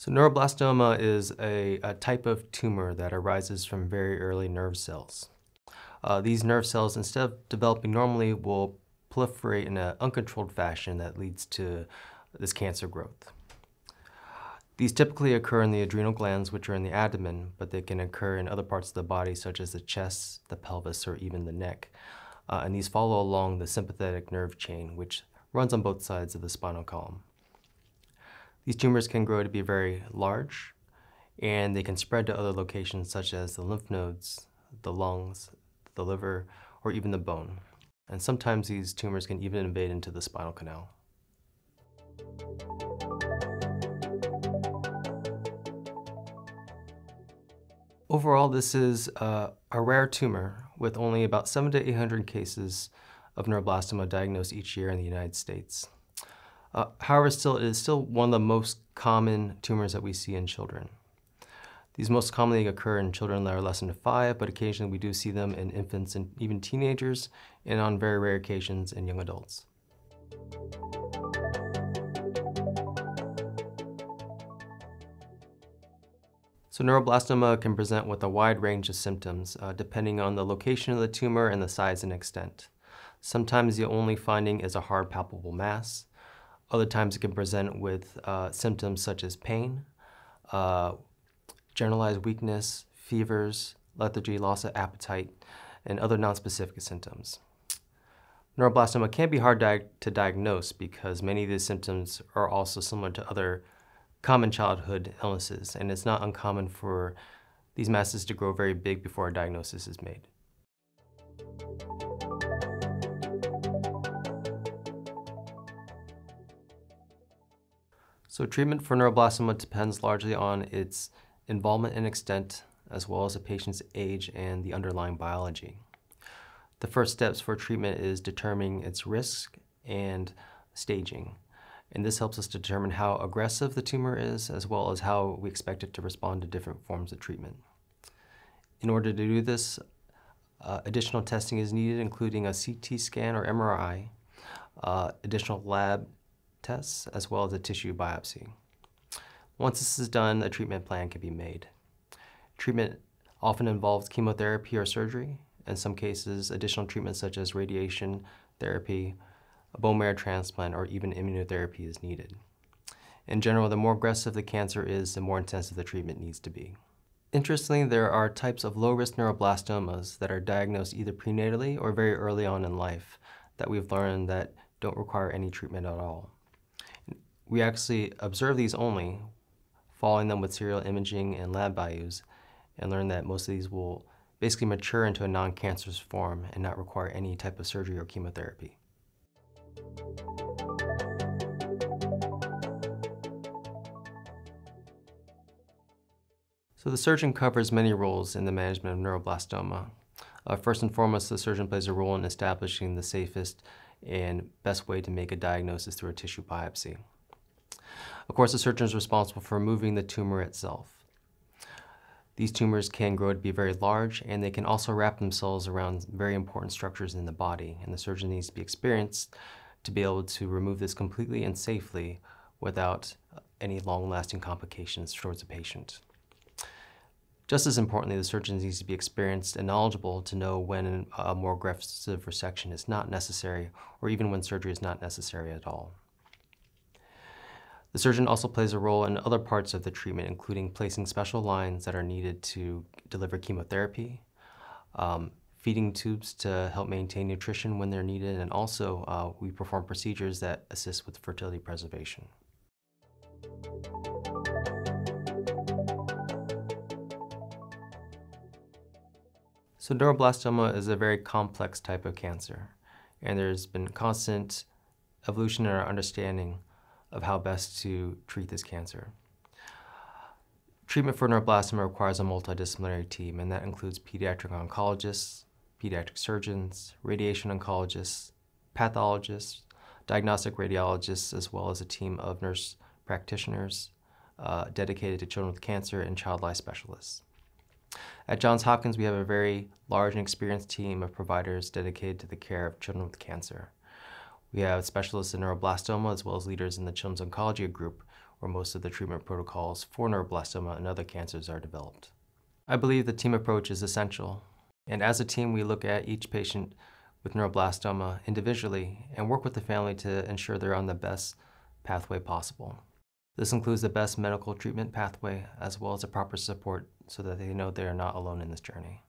So neuroblastoma is a, a, type of tumor that arises from very early nerve cells. Uh, these nerve cells, instead of developing normally, will proliferate in an uncontrolled fashion that leads to this cancer growth. These typically occur in the adrenal glands, which are in the abdomen, but they can occur in other parts of the body, such as the chest, the pelvis, or even the neck. Uh, and these follow along the sympathetic nerve chain, which runs on both sides of the spinal column. These tumors can grow to be very large, and they can spread to other locations such as the lymph nodes, the lungs, the liver, or even the bone. And sometimes these tumors can even invade into the spinal canal. Overall, this is uh, a rare tumor with only about 7 to 800 cases of neuroblastoma diagnosed each year in the United States. Uh, however, still, it is still one of the most common tumors that we see in children. These most commonly occur in children that are less than five, but occasionally we do see them in infants and even teenagers, and on very rare occasions in young adults. So neuroblastoma can present with a wide range of symptoms, uh, depending on the location of the tumor and the size and extent. Sometimes the only finding is a hard palpable mass. Other times it can present with uh, symptoms such as pain, uh, generalized weakness, fevers, lethargy, loss of appetite, and other nonspecific symptoms. Neuroblastoma can be hard di to diagnose because many of these symptoms are also similar to other common childhood illnesses, and it's not uncommon for these masses to grow very big before a diagnosis is made. So treatment for neuroblastoma depends largely on its involvement and extent, as well as the patient's age and the underlying biology. The first steps for treatment is determining its risk and staging. And this helps us to determine how aggressive the tumor is, as well as how we expect it to respond to different forms of treatment. In order to do this, uh, additional testing is needed, including a CT scan or MRI, uh, additional lab tests, as well as a tissue biopsy. Once this is done, a treatment plan can be made. Treatment often involves chemotherapy or surgery. In some cases, additional treatments such as radiation therapy, a bone marrow transplant, or even immunotherapy is needed. In general, the more aggressive the cancer is, the more intensive the treatment needs to be. Interestingly, there are types of low-risk neuroblastomas that are diagnosed either prenatally or very early on in life that we've learned that don't require any treatment at all. We actually observe these only, following them with serial imaging and lab values, and learn that most of these will basically mature into a non-cancerous form and not require any type of surgery or chemotherapy. So the surgeon covers many roles in the management of neuroblastoma. Uh, first and foremost, the surgeon plays a role in establishing the safest and best way to make a diagnosis through a tissue biopsy. Of course, the surgeon is responsible for removing the tumor itself. These tumors can grow to be very large and they can also wrap themselves around very important structures in the body and the surgeon needs to be experienced to be able to remove this completely and safely without any long-lasting complications towards the patient. Just as importantly, the surgeon needs to be experienced and knowledgeable to know when a more aggressive resection is not necessary or even when surgery is not necessary at all. The surgeon also plays a role in other parts of the treatment, including placing special lines that are needed to deliver chemotherapy, um, feeding tubes to help maintain nutrition when they're needed, and also uh, we perform procedures that assist with fertility preservation. So neuroblastoma is a very complex type of cancer, and there's been constant evolution in our understanding of how best to treat this cancer. Treatment for neuroblastoma requires a multidisciplinary team, and that includes pediatric oncologists, pediatric surgeons, radiation oncologists, pathologists, diagnostic radiologists, as well as a team of nurse practitioners uh, dedicated to children with cancer and child life specialists. At Johns Hopkins, we have a very large and experienced team of providers dedicated to the care of children with cancer. We have specialists in neuroblastoma as well as leaders in the Children's Oncology Group, where most of the treatment protocols for neuroblastoma and other cancers are developed. I believe the team approach is essential, and as a team, we look at each patient with neuroblastoma individually and work with the family to ensure they're on the best pathway possible. This includes the best medical treatment pathway as well as the proper support so that they know they are not alone in this journey.